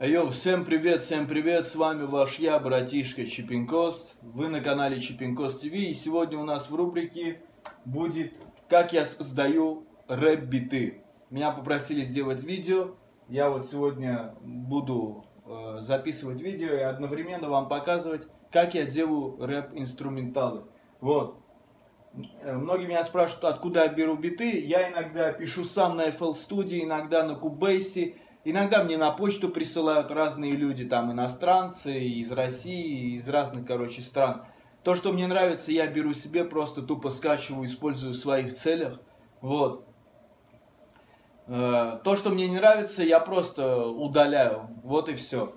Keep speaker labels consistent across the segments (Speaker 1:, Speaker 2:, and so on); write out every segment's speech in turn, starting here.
Speaker 1: Йоу, всем привет, всем привет, с вами ваш я, братишка Чипинкос. Вы на канале Чипинкос ТВ, и сегодня у нас в рубрике будет «Как я создаю рэп-биты». Меня попросили сделать видео, я вот сегодня буду э, записывать видео и одновременно вам показывать, как я делаю рэп-инструменталы. Вот. Э, многие меня спрашивают, откуда я беру биты. Я иногда пишу сам на FL Studio, иногда на Cubase, Иногда мне на почту присылают разные люди, там иностранцы, из России, из разных, короче, стран. То, что мне нравится, я беру себе, просто тупо скачиваю, использую в своих целях. Вот. Э, то, что мне не нравится, я просто удаляю. Вот и все.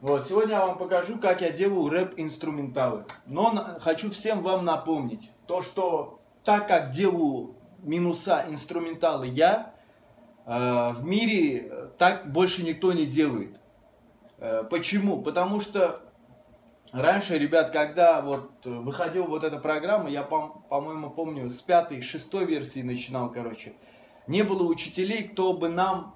Speaker 1: Вот, сегодня я вам покажу, как я делаю рэп-инструменталы. Но хочу всем вам напомнить, то, что так как делаю минуса инструменталы я, в мире э, так больше никто не делает. Э, почему? Потому что раньше, ребят, когда вот выходила вот эта программа, я, по-моему, помню, с пятой, шестой версии начинал, короче, не было учителей, кто бы нам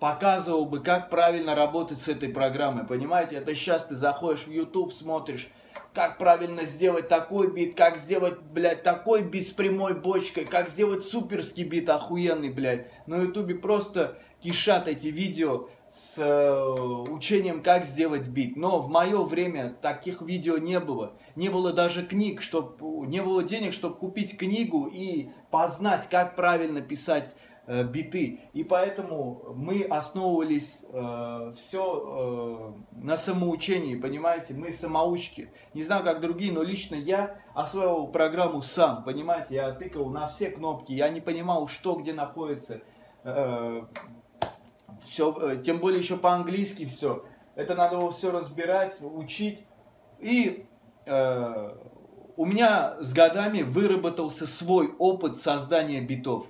Speaker 1: показывал бы, как правильно работать с этой программой, понимаете? Это сейчас ты заходишь в YouTube, смотришь, как правильно сделать такой бит, как сделать, блядь, такой бит с прямой бочкой, как сделать суперский бит охуенный, блядь. На ютубе просто кишат эти видео с э, учением, как сделать бит. Но в мое время таких видео не было. Не было даже книг, чтоб, не было денег, чтобы купить книгу и познать, как правильно писать биты. И поэтому мы основывались э, все э, на самоучении, понимаете? Мы самоучки. Не знаю, как другие, но лично я освоил программу сам, понимаете? Я тыкал на все кнопки, я не понимал, что где находится. Э, все, э, тем более еще по-английски все. Это надо было все разбирать, учить. И э, у меня с годами выработался свой опыт создания битов.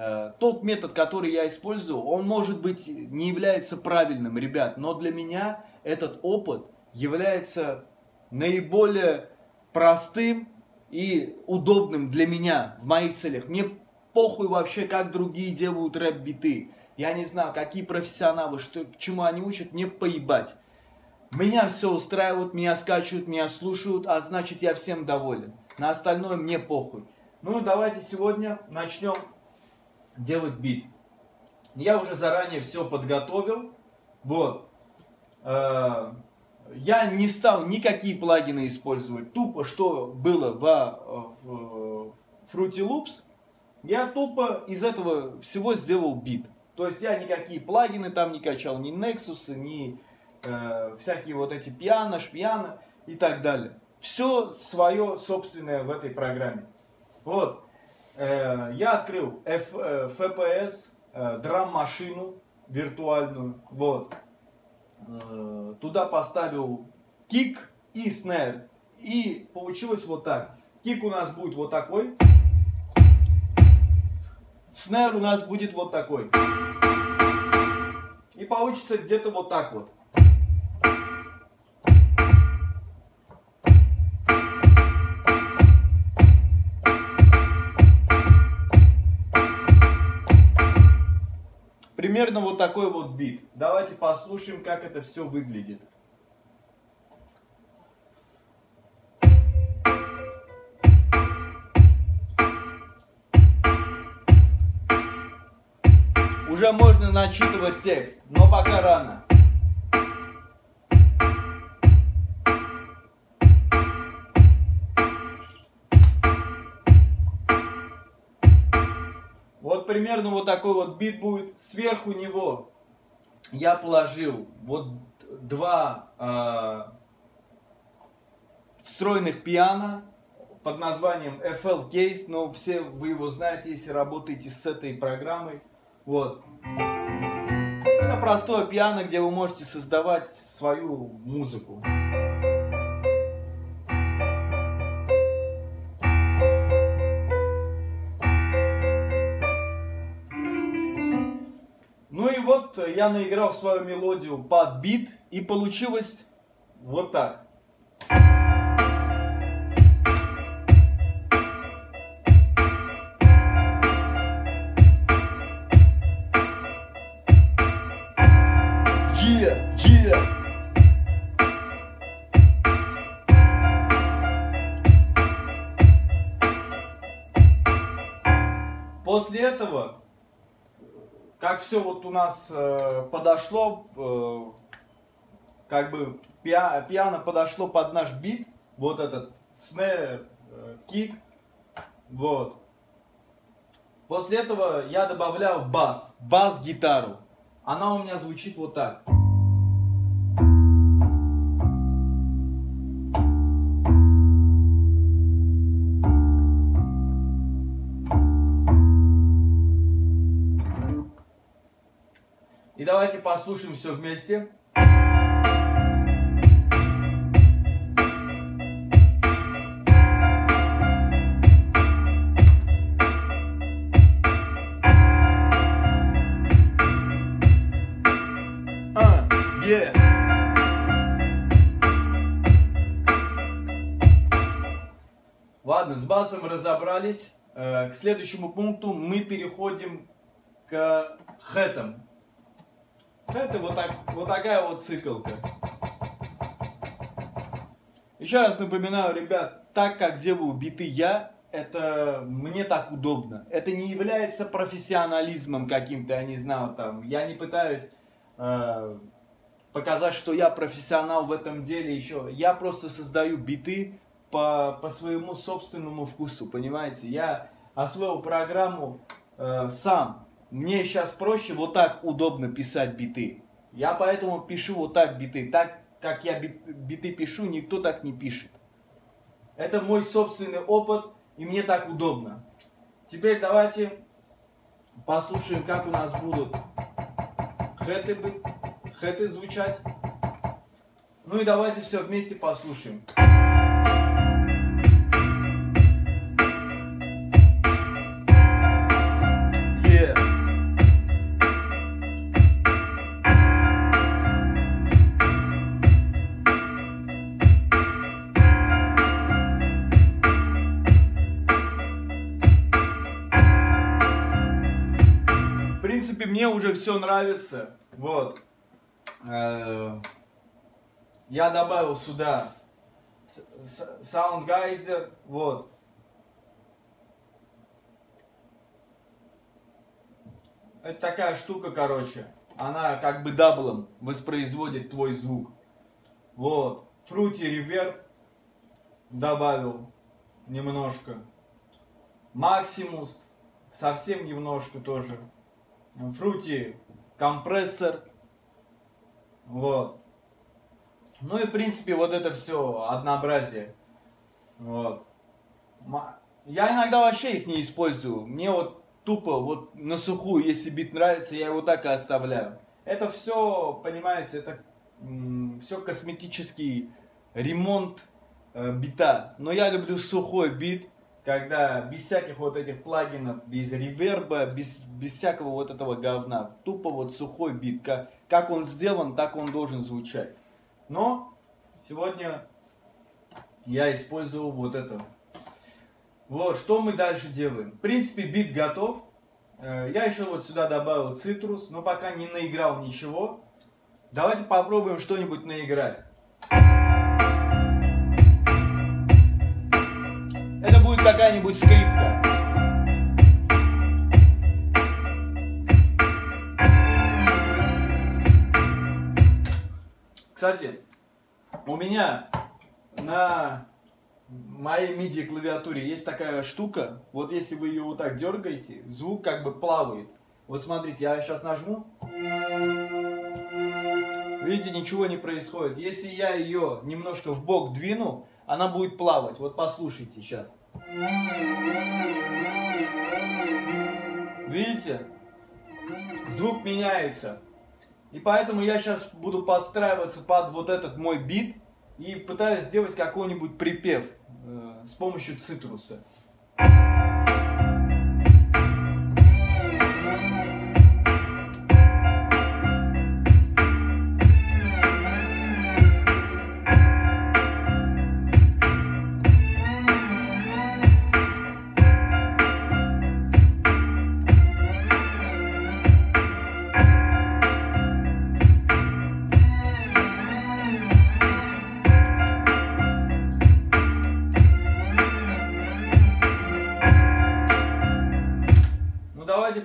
Speaker 1: Э, тот метод, который я использую, он может быть не является правильным, ребят, но для меня этот опыт является наиболее простым и удобным для меня в моих целях. Мне похуй вообще, как другие делают рэп-биты. Я не знаю, какие профессионалы, что, к чему они учат, мне поебать. Меня все устраивает, меня скачивают, меня слушают, а значит я всем доволен. На остальное мне похуй. Ну, давайте сегодня начнем делать бит. Я уже заранее все подготовил. Вот. Э, я не стал никакие плагины использовать. Тупо, что было в, в Fruity Loops, я тупо из этого всего сделал бит. То есть я никакие плагины там не качал, ни Nexus, ни э, всякие вот эти пиано, шпиано и так далее. Все свое собственное в этой программе. Вот. Э, я открыл F, э, FPS, э, драм-машину виртуальную, вот. Туда поставил кик и снэр. И получилось вот так. Кик у нас будет вот такой. Снэр у нас будет вот такой. И получится где-то вот так вот. Примерно вот такой вот бит. Давайте послушаем, как это все выглядит. Уже можно начитывать текст, но пока рано. Примерно вот такой вот бит будет. Сверху него я положил вот два э, встроенных пиано под названием FL Case, но все вы его знаете, если работаете с этой программой. Вот. Это простое пиано, где вы можете создавать свою музыку. Вот я наиграл свою мелодию под бит, и получилось вот так. Yeah, yeah. После этого, как все вот у нас э, подошло, э, как бы пиа, пиано подошло под наш бит, вот этот снэр, э, кик, вот. После этого я добавляю бас, бас-гитару. Она у меня звучит вот так. Давайте послушаем все вместе. А, yeah. Ладно, с басом разобрались. Э, К следующему пункту мы переходим к хэтам. Это вот, так, вот такая вот цикалка. Еще раз напоминаю, ребят, так как делаю биты я, это мне так удобно. Это не является профессионализмом каким-то, я не знаю, там. Я не пытаюсь э, показать, что я профессионал в этом деле еще. Я просто создаю биты по, по своему собственному вкусу, понимаете? Я освоил программу э, сам. Мне сейчас проще вот так удобно писать биты. Я поэтому пишу вот так биты. Так, как я бит- биты пишу, никто так не пишет. Это мой собственный опыт, и мне так удобно. Теперь давайте послушаем, как у нас будут хэты, хэты звучать. Ну и давайте все вместе послушаем. Уже все нравится. Вот. Э, Я добавил сюда Soundgoodizer. Вот. Это такая штука, короче. Она как бы даблом воспроизводит твой звук. Вот. Fruity Reverb добавил немножко. Максимус совсем немножко тоже. Fruity компрессор. Вот. Ну и в принципе вот это все однообразие. Вот. Я иногда вообще их не использую. Мне вот тупо вот на сухую, если бит нравится, я его так и оставляю. Это все, понимаете, это все косметический ремонт э, бита. Но я люблю сухой бит, когда без всяких вот этих плагинов, без реверба, без, без всякого вот этого говна. Тупо вот сухой бит. Как, как он сделан, так он должен звучать. Но сегодня я использовал вот это. Вот, что мы дальше делаем? В принципе, бит готов. Э, Я еще вот сюда добавил цитрус, но пока не наиграл ничего. Давайте попробуем что-нибудь наиграть. Будет какая-нибудь скрипка. Кстати, у меня на моей MIDI клавиатуре есть такая штука. Вот если вы ее вот так дергаете, звук как бы плавает. Вот смотрите, я сейчас нажму. Видите, ничего не происходит. Если я ее немножко в бок двину, она будет плавать. Вот послушайте сейчас. Видите? Звук меняется. И поэтому я сейчас буду подстраиваться под вот этот мой бит и пытаюсь сделать какой-нибудь припев э, с помощью цитруса.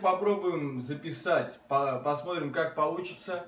Speaker 1: Попробуем записать, по посмотрим, как получится.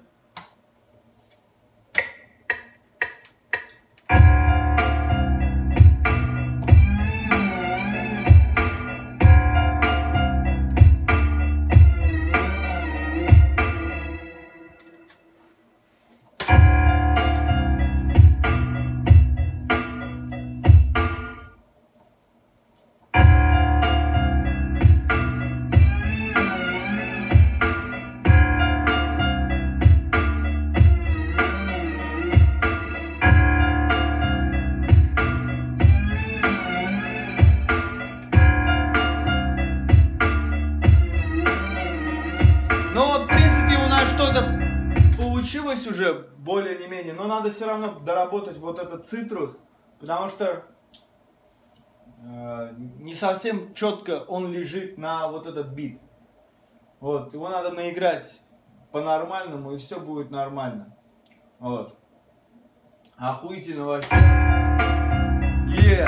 Speaker 1: Получилось уже более не менее, но надо все равно доработать вот этот цитрус, потому что э, не совсем четко он лежит на вот этот бит. Вот, его надо наиграть по-нормальному, и все будет нормально. Вот. Охуительно вообще. Yeah.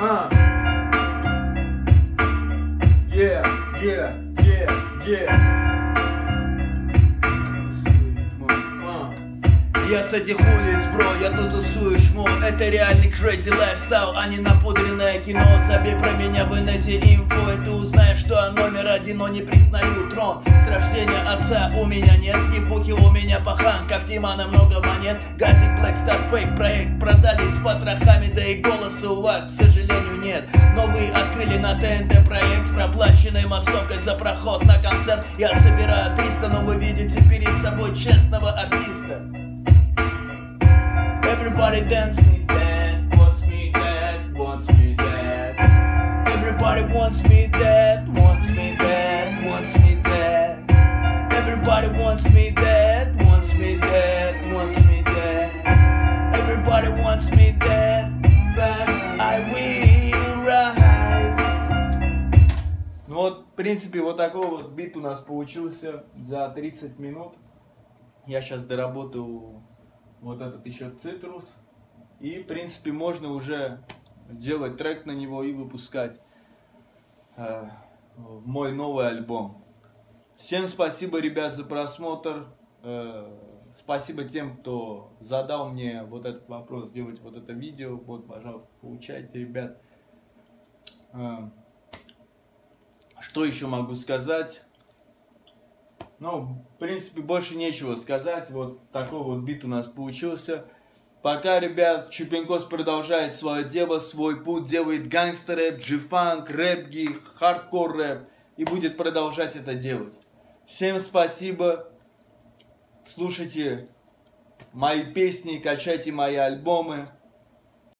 Speaker 1: А. Yeah, yeah, yeah, yeah.
Speaker 2: Этих улиц, бро, я тут тусую чмо. Это реальный crazy lifestyle, а не напудренное кино. Забей про меня в инете инфо И ты узнаешь, что я номер один, но не признаю трон. С рождения отца у меня нет Ни в бухе у меня пахан, Кафтимана много монет. Газик Black Star Fake проект. Продали с потрохами Да и голоса у вас, к сожалению, нет. Но вы открыли на ТНТ проект С проплаченной массовкой за проход на концерт. Я собираю 300, но вы видите перед собой честного артиста Everybody dance me dead, wants me dead, wants me dead. Everybody wants me dead, wants me dead, wants me dead. Everybody wants me dead, wants me dead, wants me dead. Everybody wants me dead, but I will rise.
Speaker 1: Ну вот, в принципе, вот такой вот бит у нас получился за 30 минут. Я сейчас доработаю вот этот еще цитрус. И, в принципе, можно уже делать трек на него и выпускать э, в мой новый альбом. Всем спасибо, ребят, за просмотр. Э, спасибо тем, кто задал мне вот этот вопрос, сделать вот это видео. Вот, пожалуйста, получайте, ребят. Э, что еще могу сказать? Ну, в принципе, больше нечего сказать. Вот такой вот бит у нас получился. Пока, ребят, Чупинкос продолжает свое дело, свой путь, делает гангстер-рэп, G-funk, рэпги, хардкор-рэп. И будет продолжать это делать. Всем спасибо. Слушайте мои песни, качайте мои альбомы.